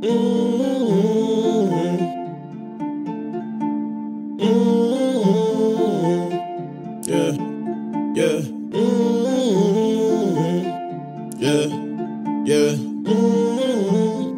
Mm-hmm. Mm-hmm. Yeah, yeah. Mm-hmm. Yeah, yeah. Mm-hmm.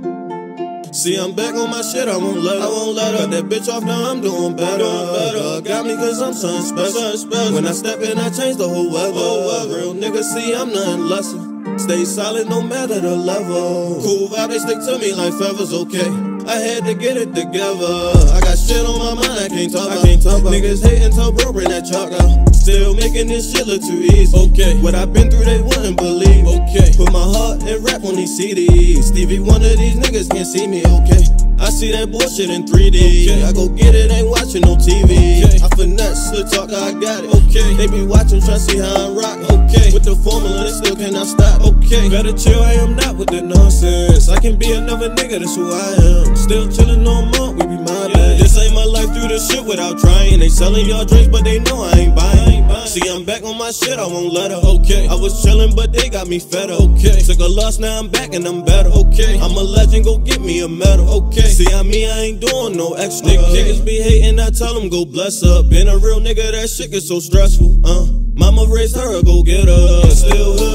See, I'm back on my shit, I won't let. I won't let her. That bitch off, now I'm doing better. better. Got me cause I'm something special. When I step in, I change the whole weather. Whole weather. Real nigga, see, I'm nothing lesser. Stay solid no matter the level. Cool vibe, they stick to me like feathers, okay. I had to get it together. I got shit on my mind, I can't talk about. I can't talk about. Niggas hating, told bro, bring that chalk out. Still making this shit look too easy. Okay. What I've been through, they wouldn't believe. Okay. Put my heart and rap on these CDs. Stevie, one of these niggas can't see me, okay. I see that bullshit in 3D. Okay. I go get it, ain't watching no TV. Okay. I finesse the talker, I got it. Okay. They be watching, try to see how I rock. Okay. With the formula, they still cannot stop. Okay. Better chill, I am not with the nonsense. I can be another nigga, that's who I am. Still chillin' on month, we be my yeah. This ain't my life through this shit without trying. They selling y'all drinks, but they know I ain't buying. See, I'm back on my shit, I won't let her. Okay. I was chillin', but they got me fed up. Okay. Took a loss, now I'm back and I'm better. Okay. I'm a legend, go get me a medal. Okay. See, I mean, I ain't doing no extra. Niggas be hating, I tell them go bless up. Been a real nigga, that shit gets so stressful. Uh. Mama raised her, go get her. Still hood,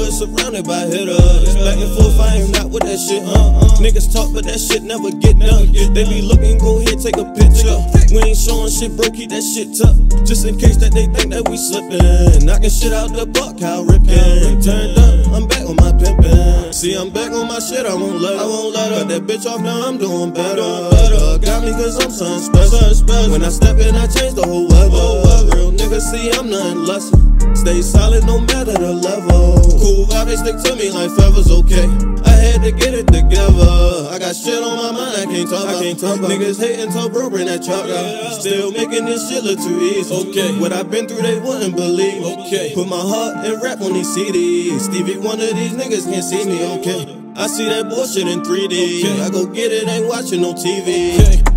surrounded by. Back and forth, I ain't not with that shit. Uh, uh. Niggas talk, but that shit never get done. They be looking, go ahead, take a picture. We ain't showing shit, bro, keep that shit tough. Just in case that they think that we slippin'. Knocking shit out the buck, how rippin'. Turned up, I'm back on my pimpin'. See, I'm back on my shit, I won't let her. I won't let her. Cut that bitch off, now I'm doing better. better. Got me cause I'm something special. When I step in, I change the whole weather. Real niggas see I'm nothing lesser. Stay solid no matter the level. They stick to me like feathers, okay. I had to get it together. I got shit on my mind, I can't talk about. I can't talk about. Niggas hating, told bro, bring that out. Still making this shit look too easy, okay. What I've been through, they wouldn't believe, okay. Put my heart and rap on these CDs. Stevie, one of these niggas can't see me, okay. I see that bullshit in 3D. Okay. I go get it, ain't watching no TV. Okay.